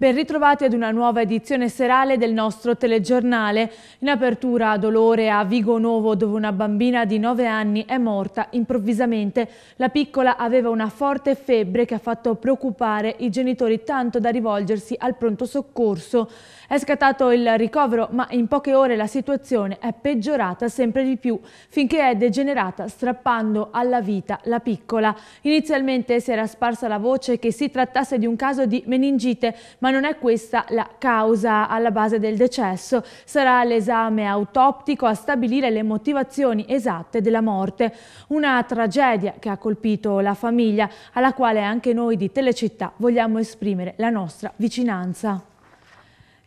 Ben ritrovati ad una nuova edizione serale del nostro telegiornale. In apertura dolore a Vigo Novo dove una bambina di 9 anni è morta improvvisamente. La piccola aveva una forte febbre che ha fatto preoccupare i genitori tanto da rivolgersi al pronto soccorso. È scattato il ricovero ma in poche ore la situazione è peggiorata sempre di più finché è degenerata strappando alla vita la piccola. Inizialmente si era sparsa la voce che si trattasse di un caso di meningite ma non è questa la causa alla base del decesso. Sarà l'esame autoptico a stabilire le motivazioni esatte della morte. Una tragedia che ha colpito la famiglia, alla quale anche noi di Telecittà vogliamo esprimere la nostra vicinanza.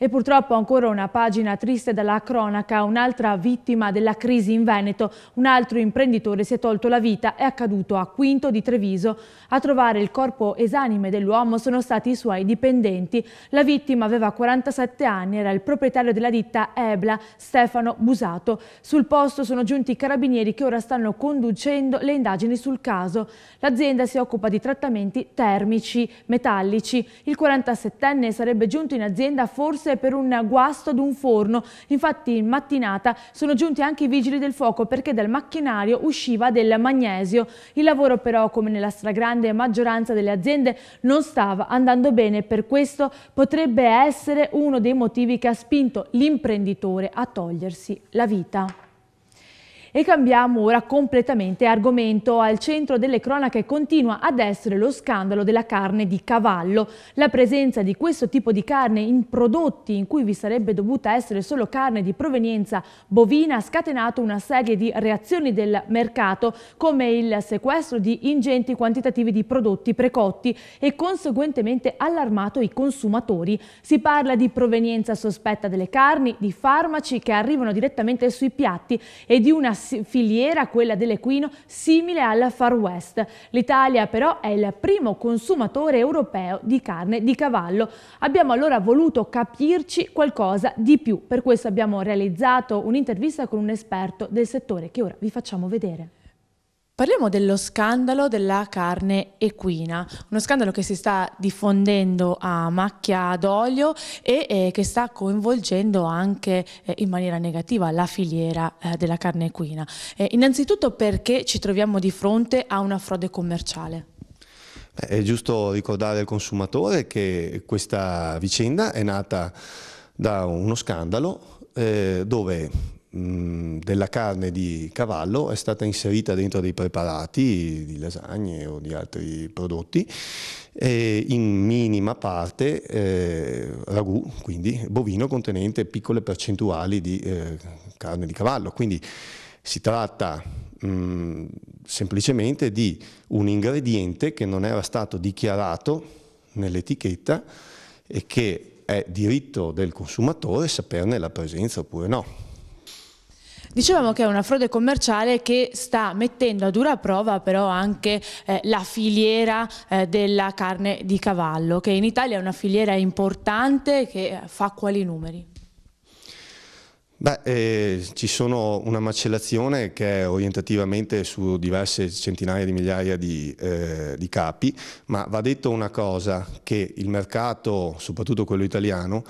E purtroppo ancora una pagina triste della cronaca, un'altra vittima della crisi in Veneto, un altro imprenditore si è tolto la vita, è accaduto a Quinto di Treviso. A trovare il corpo esanime dell'uomo sono stati i suoi dipendenti. La vittima aveva 47 anni, era il proprietario della ditta Ebla, Stefano Busato. Sul posto sono giunti i carabinieri che ora stanno conducendo le indagini sul caso. L'azienda si occupa di trattamenti termici, metallici. Il 47enne sarebbe giunto in azienda forse per un guasto ad un forno. Infatti in mattinata sono giunti anche i vigili del fuoco perché dal macchinario usciva del magnesio. Il lavoro però, come nella stragrande maggioranza delle aziende, non stava andando bene. Per questo potrebbe essere uno dei motivi che ha spinto l'imprenditore a togliersi la vita. E cambiamo ora completamente argomento. Al centro delle cronache continua ad essere lo scandalo della carne di cavallo. La presenza di questo tipo di carne in prodotti in cui vi sarebbe dovuta essere solo carne di provenienza bovina ha scatenato una serie di reazioni del mercato come il sequestro di ingenti quantitativi di prodotti precotti e conseguentemente allarmato i consumatori. Si parla di provenienza sospetta delle carni, di farmaci che arrivano direttamente sui piatti e di una filiera, quella dell'equino, simile alla Far West. L'Italia però è il primo consumatore europeo di carne di cavallo. Abbiamo allora voluto capirci qualcosa di più. Per questo abbiamo realizzato un'intervista con un esperto del settore che ora vi facciamo vedere. Parliamo dello scandalo della carne equina, uno scandalo che si sta diffondendo a macchia d'olio e eh, che sta coinvolgendo anche eh, in maniera negativa la filiera eh, della carne equina. Eh, innanzitutto perché ci troviamo di fronte a una frode commerciale? È giusto ricordare al consumatore che questa vicenda è nata da uno scandalo eh, dove della carne di cavallo è stata inserita dentro dei preparati di lasagne o di altri prodotti eh, in minima parte eh, ragù, quindi bovino contenente piccole percentuali di eh, carne di cavallo. Quindi si tratta mh, semplicemente di un ingrediente che non era stato dichiarato nell'etichetta e che è diritto del consumatore saperne la presenza oppure no. Dicevamo che è una frode commerciale che sta mettendo a dura prova però anche eh, la filiera eh, della carne di cavallo, che in Italia è una filiera importante che fa quali numeri? Beh, eh, ci sono una macellazione che è orientativamente su diverse centinaia di migliaia di, eh, di, capi, ma va detto una cosa, che il mercato, soprattutto quello italiano,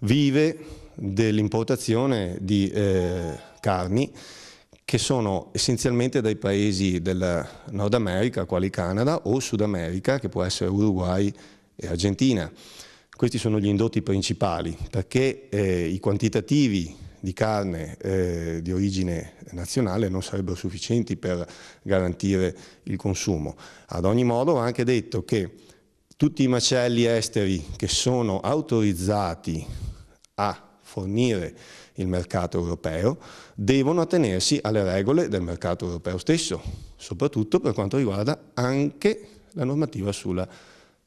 vive dell'importazione di eh, carni che sono essenzialmente dai paesi del Nord America, quali Canada, o Sud America, che può essere Uruguay e Argentina. Questi sono gli indotti principali, perché eh, i quantitativi di carne eh, di origine nazionale non sarebbero sufficienti per garantire il consumo. Ad ogni modo va anche detto che tutti i macelli esteri che sono autorizzati a fornire il mercato europeo, devono attenersi alle regole del mercato europeo stesso, soprattutto per quanto riguarda anche la normativa sulla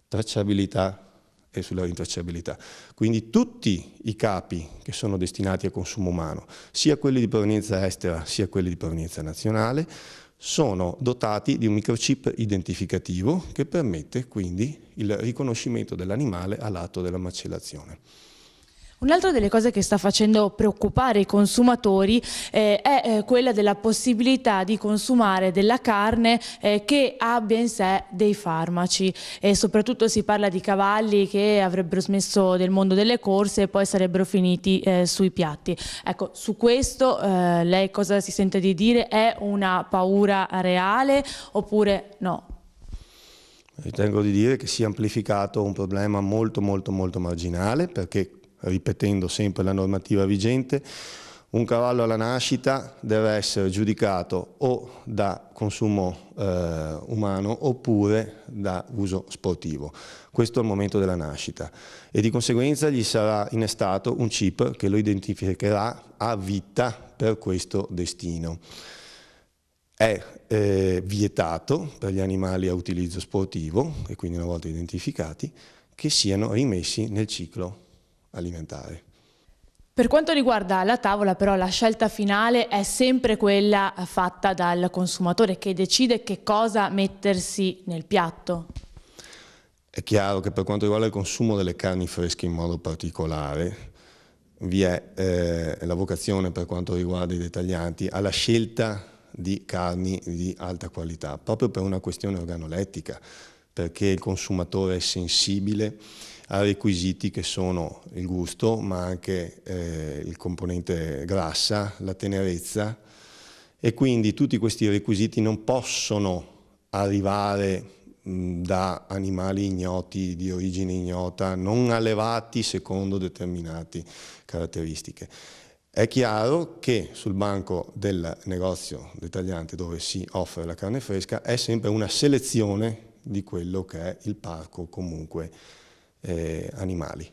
tracciabilità e sulla rintracciabilità. Quindi tutti i capi che sono destinati a consumo umano, sia quelli di provenienza estera sia quelli di provenienza nazionale, sono dotati di un microchip identificativo che permette quindi il riconoscimento dell'animale all'atto della macellazione. Un'altra delle cose che sta facendo preoccupare i consumatori eh, è eh, quella della possibilità di consumare della carne eh, che abbia in sé dei farmaci e soprattutto si parla di cavalli che avrebbero smesso del mondo delle corse e poi sarebbero finiti eh, sui piatti. Ecco, su questo eh, lei cosa si sente di dire? È una paura reale oppure no? Ritengo di dire che sia amplificato un problema molto molto molto marginale perché ripetendo sempre la normativa vigente, un cavallo alla nascita deve essere giudicato o da consumo eh, umano oppure da uso sportivo. Questo al momento della nascita e di conseguenza gli sarà innestato un chip che lo identificherà a vita per questo destino. È eh, vietato per gli animali a utilizzo sportivo e quindi una volta identificati che siano rimessi nel ciclo alimentare. Per quanto riguarda la tavola però la scelta finale è sempre quella fatta dal consumatore che decide che cosa mettersi nel piatto. È chiaro che per quanto riguarda il consumo delle carni fresche in modo particolare vi è eh, la vocazione per quanto riguarda i dettaglianti alla scelta di carni di alta qualità, proprio per una questione organolettica, perché il consumatore è sensibile a requisiti che sono il gusto, ma anche eh, il componente grassa, la tenerezza e quindi tutti questi requisiti non possono arrivare da animali ignoti, di origine ignota, non allevati secondo determinate caratteristiche. È chiaro che sul banco del negozio dettagliante dove si offre la carne fresca è sempre una selezione di quello che è il parco comunque eh, animali.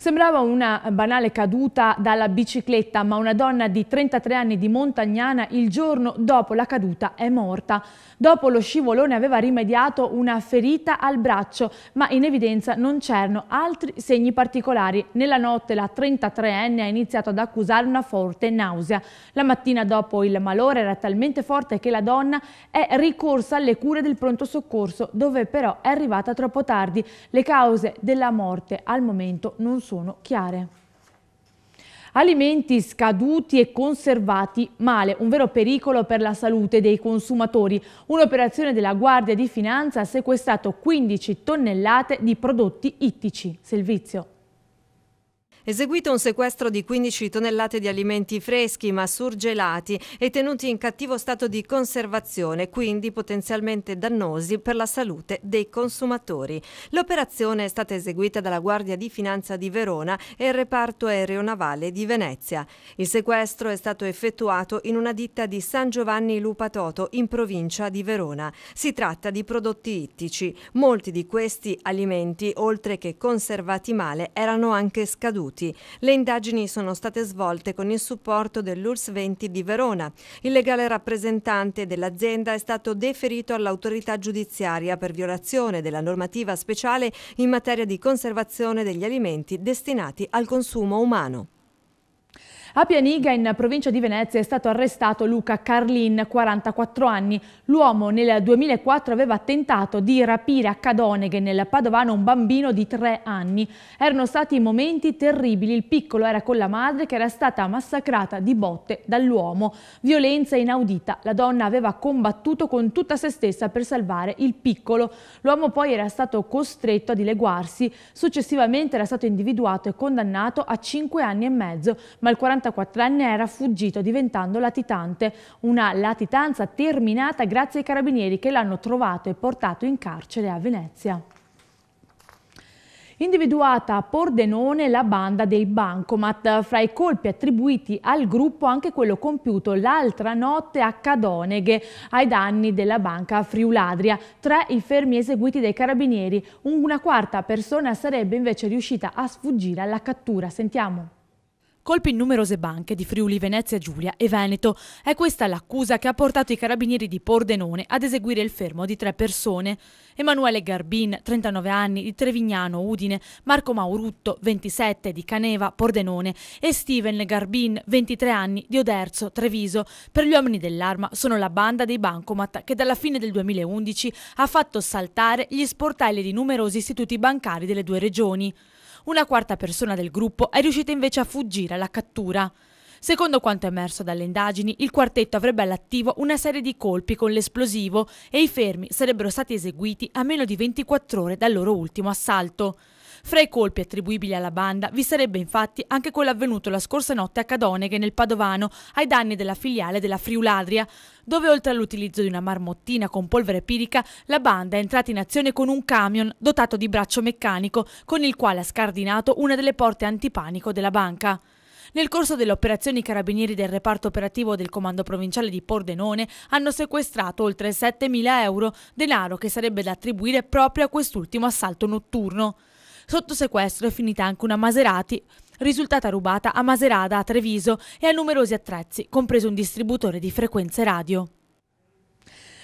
Sembrava una banale caduta dalla bicicletta, ma una donna di 33 anni di Montagnana il giorno dopo la caduta è morta. Dopo lo scivolone aveva rimediato una ferita al braccio, ma in evidenza non c'erano altri segni particolari. Nella notte la 33enne ha iniziato ad accusare una forte nausea. La mattina dopo il malore era talmente forte che la donna è ricorsa alle cure del pronto soccorso, dove però è arrivata troppo tardi. Le cause della morte al momento non sono sono chiare. Alimenti scaduti e conservati male, un vero pericolo per la salute dei consumatori. Un'operazione della Guardia di Finanza ha sequestrato 15 tonnellate di prodotti ittici. Servizio. Eseguito un sequestro di 15 tonnellate di alimenti freschi ma surgelati e tenuti in cattivo stato di conservazione, quindi potenzialmente dannosi per la salute dei consumatori. L'operazione è stata eseguita dalla Guardia di Finanza di Verona e il reparto aeronavale di Venezia. Il sequestro è stato effettuato in una ditta di San Giovanni Lupatoto in provincia di Verona. Si tratta di prodotti ittici. Molti di questi alimenti, oltre che conservati male, erano anche scaduti minuti. Le indagini sono state svolte con il supporto dell'URSS 20 di Verona. Il legale rappresentante dell'azienda è stato deferito all'autorità giudiziaria per violazione della normativa speciale in materia di conservazione degli alimenti destinati al consumo umano. A Pianiga, in provincia di Venezia, è stato arrestato Luca Carlin, 44 anni. L'uomo nel 2004 aveva tentato di rapire a Cadoneghe, nel Padovano, un bambino di 3 anni. Erano stati momenti terribili. Il piccolo era con la madre che era stata massacrata di botte dall'uomo. Violenza inaudita. La donna aveva combattuto con tutta se stessa per salvare il piccolo. L'uomo poi era stato costretto a dileguarsi. Successivamente era stato individuato e condannato a 5 anni e mezzo, ma il 40 44enne era fuggito diventando latitante, una latitanza terminata grazie ai carabinieri che l'hanno trovato e portato in carcere a Venezia. Individuata a Pordenone la banda dei Bancomat, fra i colpi attribuiti al gruppo anche quello compiuto l'altra notte a Cadoneghe ai danni della banca Friuladria. Tre i fermi eseguiti dai carabinieri, una quarta persona sarebbe invece riuscita a sfuggire alla cattura. Sentiamo. Colpi in numerose banche di Friuli, Venezia Giulia e Veneto. È questa l'accusa che ha portato i carabinieri di Pordenone ad eseguire il fermo di tre persone. Emanuele Garbin, 39 anni, di Trevignano, Udine, Marco Maurutto, 27, di Caneva, Pordenone e Steven Garbin, 23 anni, di Oderzo, Treviso. Per gli uomini dell'arma sono la banda dei Bancomat che dalla fine del 2011 ha fatto saltare gli sportelli di numerosi istituti bancari delle due regioni. Una quarta persona del gruppo è riuscita invece a fuggire alla cattura. Secondo quanto emerso dalle indagini, il quartetto avrebbe all'attivo una serie di colpi con l'esplosivo e i fermi sarebbero stati eseguiti a meno di 24 ore dal loro ultimo assalto. Fra i colpi attribuibili alla banda vi sarebbe infatti anche quello avvenuto la scorsa notte a Cadoneghe nel Padovano ai danni della filiale della Friuladria, dove oltre all'utilizzo di una marmottina con polvere pirica, la banda è entrata in azione con un camion dotato di braccio meccanico con il quale ha scardinato una delle porte antipanico della banca. Nel corso delle operazioni i carabinieri del reparto operativo del comando provinciale di Pordenone hanno sequestrato oltre 7.000 euro, denaro che sarebbe da attribuire proprio a quest'ultimo assalto notturno. Sotto sequestro è finita anche una Maserati, risultata rubata a Maserada a Treviso e a numerosi attrezzi, compreso un distributore di frequenze radio.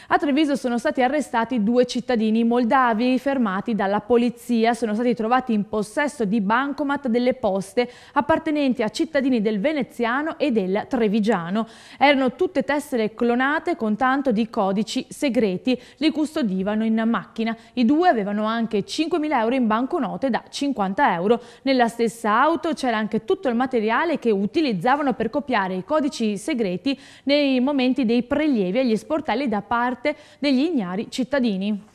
A Treviso sono stati arrestati due cittadini moldavi fermati dalla polizia. Sono stati trovati in possesso di bancomat delle poste appartenenti a cittadini del veneziano e del trevigiano. Erano tutte tessere clonate con tanto di codici segreti. Li custodivano in macchina. I due avevano anche 5.000 euro in banconote da 50 euro. Nella stessa auto c'era anche tutto il materiale che utilizzavano per copiare i codici segreti nei momenti dei prelievi agli sportelli da parte parte degli ignari cittadini.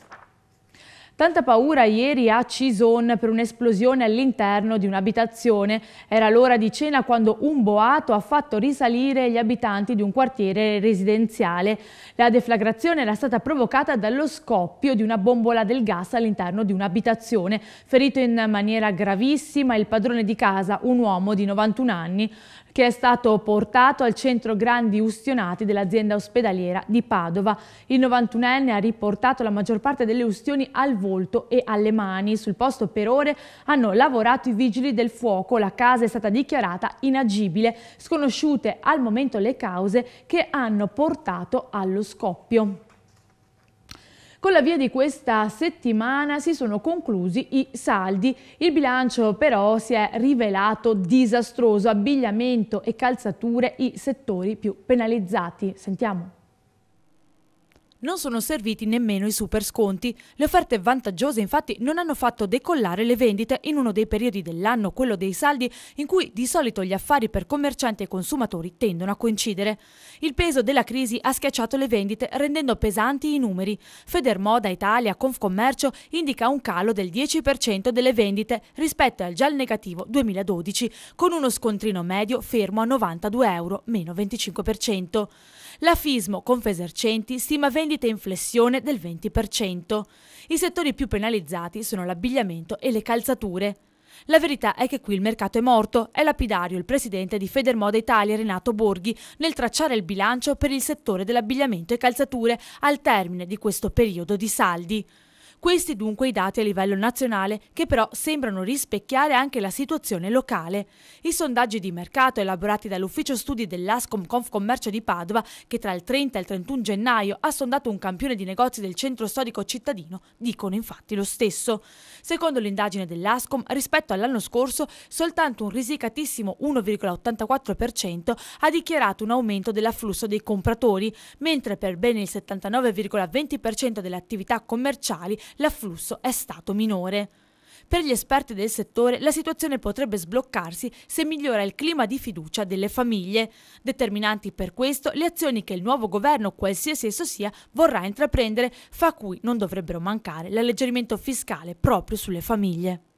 Tanta paura ieri a Cison per un'esplosione all'interno di un'abitazione. Era l'ora di cena quando un boato ha fatto risalire gli abitanti di un quartiere residenziale. La deflagrazione era stata provocata dallo scoppio di una bombola del gas all'interno di un'abitazione. Ferito in maniera gravissima il padrone di casa, un uomo di 91 anni che è stato portato al centro grandi ustionati dell'azienda ospedaliera di Padova. Il 91enne ha riportato la maggior parte delle ustioni al volto e alle mani. Sul posto per ore hanno lavorato i vigili del fuoco. La casa è stata dichiarata inagibile. Sconosciute al momento le cause che hanno portato allo scoppio. Con l'avvio di questa settimana si sono conclusi i saldi. Il bilancio però si è rivelato disastroso. Abbigliamento e calzature i settori più penalizzati. Sentiamo. Non sono serviti nemmeno i super sconti. Le offerte vantaggiose infatti non hanno fatto decollare le vendite in uno dei periodi dell'anno, quello dei saldi, in cui di solito gli affari per commercianti e consumatori tendono a coincidere. Il peso della crisi ha schiacciato le vendite rendendo pesanti i numeri. Federmoda Italia Confcommercio indica un calo del 10% delle vendite rispetto al già negativo 2012, con uno scontrino medio fermo a 92 euro, meno 25%. La Fismo Confesercenti stima vendite in flessione del 20%. I settori più penalizzati sono l'abbigliamento e le calzature. La verità è che qui il mercato è morto. È lapidario il presidente di Federmoda Italia Renato Borghi nel tracciare il bilancio per il settore dell'abbigliamento e calzature al termine di questo periodo di saldi. Questi dunque i dati a livello nazionale che però sembrano rispecchiare anche la situazione locale. I sondaggi di mercato elaborati dall'ufficio studi dell'Ascom Confcommercio di Padova, che tra il 30 e il 31 gennaio ha sondato un campione di negozi del centro storico cittadino, dicono infatti lo stesso. Secondo l'indagine dell'Ascom, rispetto all'anno scorso, soltanto un risicatissimo 1,84% ha dichiarato un aumento dell'afflusso dei compratori, mentre per bene il 79,20% delle attività commerciali l'afflusso è stato minore. Per gli esperti del settore la situazione potrebbe sbloccarsi se migliora il clima di fiducia delle famiglie. Determinanti per questo le azioni che il nuovo governo, qualsiasi esso sia, vorrà intraprendere, fra cui non dovrebbero mancare l'alleggerimento fiscale proprio sulle famiglie.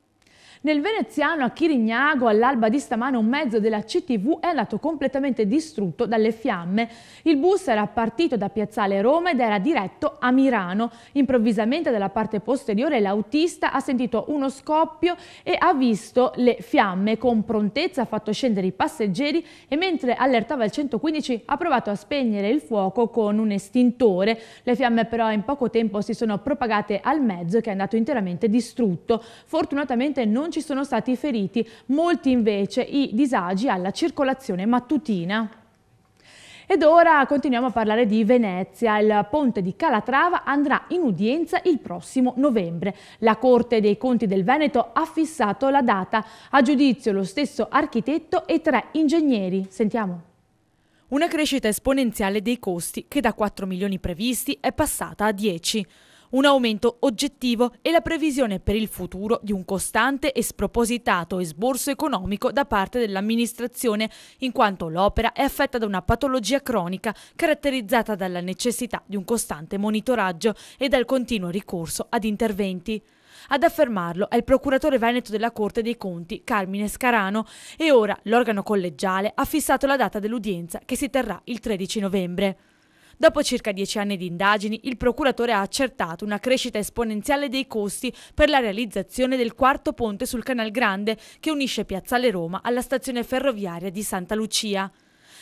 Nel veneziano a Chirignago all'alba di stamane un mezzo della CTV è andato completamente distrutto dalle fiamme. Il bus era partito da Piazzale Roma ed era diretto a Mirano. Improvvisamente dalla parte posteriore l'autista ha sentito uno scoppio e ha visto le fiamme. Con prontezza ha fatto scendere i passeggeri e mentre allertava il 115 ha provato a spegnere il fuoco con un estintore. Le fiamme però in poco tempo si sono propagate al mezzo che è andato interamente distrutto. Fortunatamente non ci sono stati feriti, molti invece i disagi alla circolazione mattutina. Ed ora continuiamo a parlare di Venezia. Il ponte di Calatrava andrà in udienza il prossimo novembre. La Corte dei Conti del Veneto ha fissato la data. A giudizio lo stesso architetto e tre ingegneri. Sentiamo. Una crescita esponenziale dei costi che da 4 milioni previsti è passata a 10. Un aumento oggettivo e la previsione per il futuro di un costante e spropositato esborso economico da parte dell'amministrazione, in quanto l'opera è affetta da una patologia cronica caratterizzata dalla necessità di un costante monitoraggio e dal continuo ricorso ad interventi. Ad affermarlo è il procuratore veneto della Corte dei Conti, Carmine Scarano, e ora l'organo collegiale ha fissato la data dell'udienza che si terrà il 13 novembre. Dopo circa dieci anni di indagini, il procuratore ha accertato una crescita esponenziale dei costi per la realizzazione del quarto ponte sul Canal Grande che unisce Piazzale Roma alla stazione ferroviaria di Santa Lucia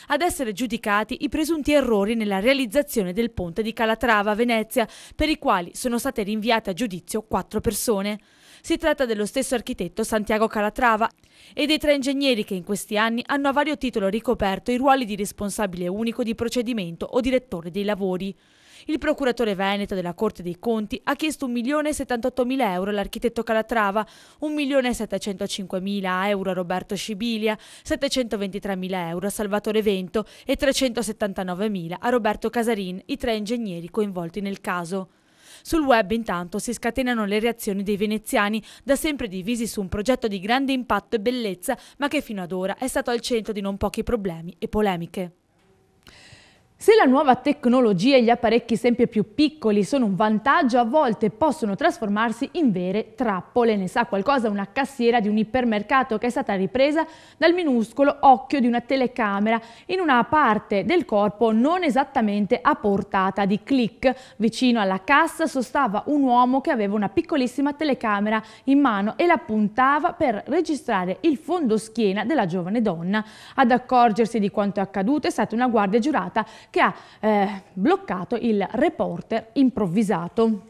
ad essere giudicati i presunti errori nella realizzazione del ponte di Calatrava a Venezia, per i quali sono state rinviate a giudizio quattro persone. Si tratta dello stesso architetto Santiago Calatrava e dei tre ingegneri che in questi anni hanno a vario titolo ricoperto i ruoli di responsabile unico di procedimento o direttore dei lavori. Il procuratore veneto della Corte dei Conti ha chiesto 1.078.000 euro all'architetto Calatrava, 1.705.000 euro a Roberto Scibilia, 723.000 euro a Salvatore Vento e 379.000 a Roberto Casarin, i tre ingegneri coinvolti nel caso. Sul web intanto si scatenano le reazioni dei veneziani, da sempre divisi su un progetto di grande impatto e bellezza, ma che fino ad ora è stato al centro di non pochi problemi e polemiche. Se la nuova tecnologia e gli apparecchi sempre più piccoli sono un vantaggio, a volte possono trasformarsi in vere trappole. Ne sa qualcosa una cassiera di un ipermercato che è stata ripresa dal minuscolo occhio di una telecamera in una parte del corpo non esattamente a portata di click. Vicino alla cassa sostava un uomo che aveva una piccolissima telecamera in mano e la puntava per registrare il fondoschiena della giovane donna. Ad accorgersi di quanto è accaduto è stata una guardia giurata che ha eh, bloccato il reporter improvvisato.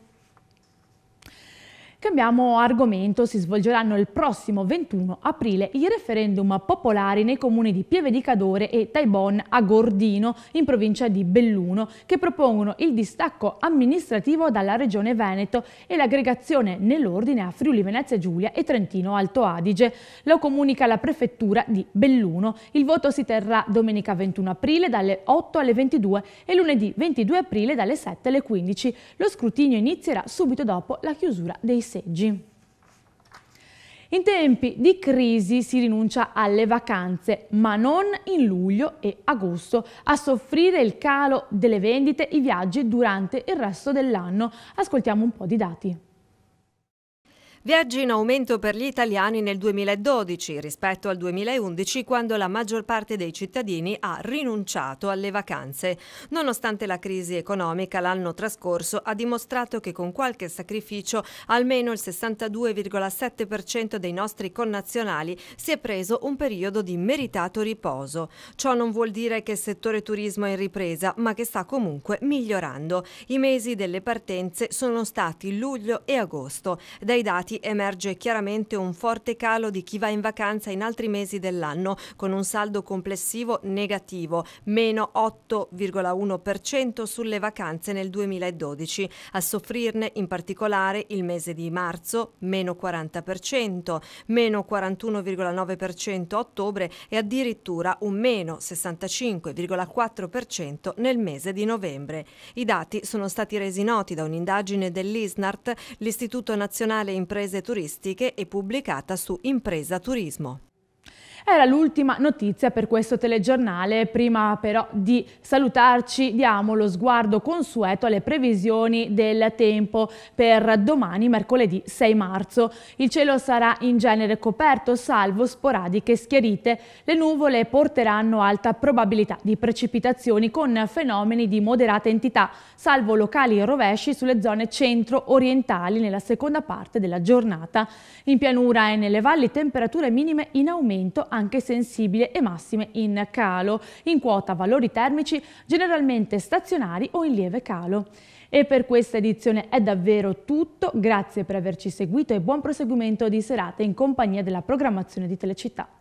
Cambiamo argomento, si svolgeranno il prossimo 21 aprile i referendum popolari nei comuni di Pieve di Cadore e Taibon a Gordino, in provincia di Belluno, che propongono il distacco amministrativo dalla regione Veneto e l'aggregazione nell'ordine a Friuli Venezia Giulia e Trentino Alto Adige. Lo comunica la prefettura di Belluno. Il voto si terrà domenica 21 aprile dalle 8 alle 22 e lunedì 22 aprile dalle 7 alle 15. Lo scrutinio inizierà subito dopo la chiusura dei seggi. In tempi di crisi si rinuncia alle vacanze, ma non in luglio e agosto. A soffrire il calo delle vendite i viaggi durante il resto dell'anno. Ascoltiamo un po' di dati. Viaggi in aumento per gli italiani nel 2012 rispetto al 2011 quando la maggior parte dei cittadini ha rinunciato alle vacanze. Nonostante la crisi economica l'anno trascorso ha dimostrato che con qualche sacrificio almeno il 62,7% dei nostri connazionali si è preso un periodo di meritato riposo. Ciò non vuol dire che il settore turismo è in ripresa ma che sta comunque migliorando. I mesi delle partenze sono stati luglio e agosto. Dai dati dati emerge chiaramente un forte calo di chi va in vacanza in altri mesi dell'anno, con un saldo complessivo negativo, meno 8,1% sulle vacanze nel 2012. A soffrirne in particolare il mese di marzo, meno 40%, meno 41,9% a ottobre e addirittura un meno 65,4% nel mese di novembre. I dati sono stati resi noti da un'indagine dell'ISNART, l'Istituto Nazionale Imprese imprese turistiche e pubblicata su Impresa Turismo. Era l'ultima notizia per questo telegiornale, prima però di salutarci diamo lo sguardo consueto alle previsioni del tempo per domani, mercoledì 6 marzo. Il cielo sarà in genere coperto, salvo sporadiche schiarite. Le nuvole porteranno alta probabilità di precipitazioni con fenomeni di moderata entità, salvo locali rovesci sulle zone centro-orientali nella seconda parte della giornata. In pianura e nelle valli temperature minime in aumento anche sensibile e massime in calo, in quota valori termici generalmente stazionari o in lieve calo. E per questa edizione è davvero tutto, grazie per averci seguito e buon proseguimento di serata in compagnia della programmazione di Telecittà.